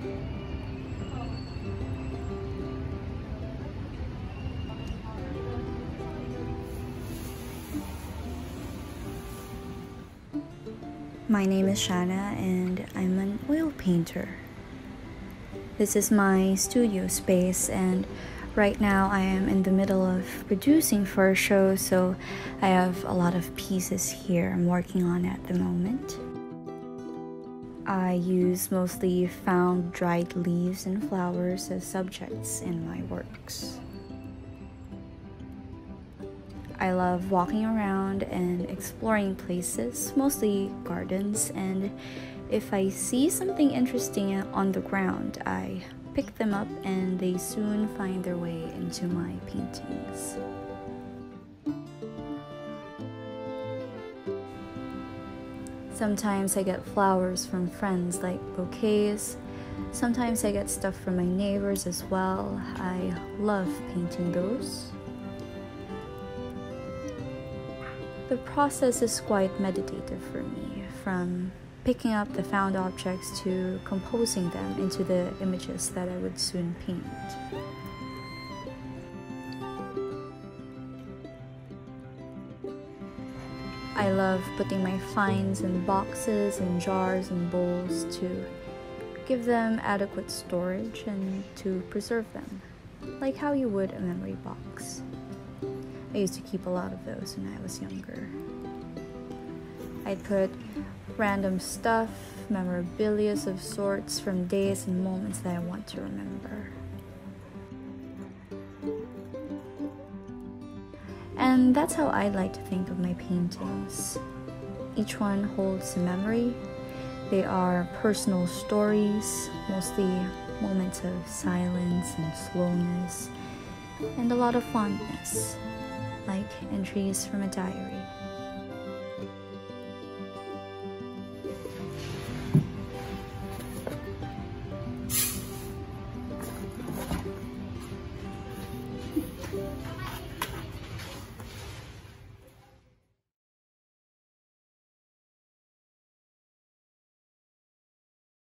My name is Shannah and I'm an oil painter. This is my studio space and right now I am in the middle of producing for a show so I have a lot of pieces here I'm working on at the moment. I use mostly found dried leaves and flowers as subjects in my works. I love walking around and exploring places, mostly gardens, and if I see something interesting on the ground, I pick them up and they soon find their way into my paintings. Sometimes I get flowers from friends like bouquets. Sometimes I get stuff from my neighbors as well. I love painting those. The process is quite meditative for me, from picking up the found objects to composing them into the images that I would soon paint. I love putting my finds in boxes and jars and bowls to give them adequate storage and to preserve them, like how you would a memory box. I used to keep a lot of those when I was younger. I'd put random stuff, memorabilia of sorts from days and moments that I want to remember. And that's how I like to think of my paintings. Each one holds a memory. They are personal stories, mostly moments of silence and slowness, and a lot of fondness, like entries from a diary.